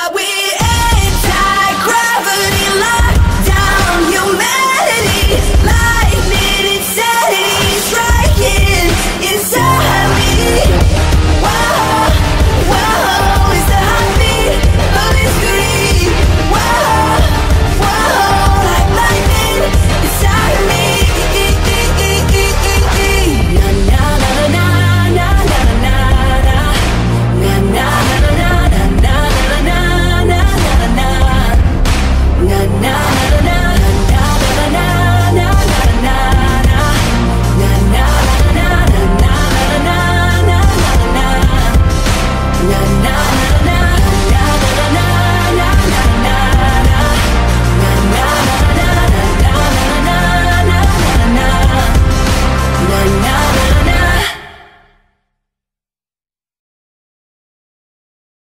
but we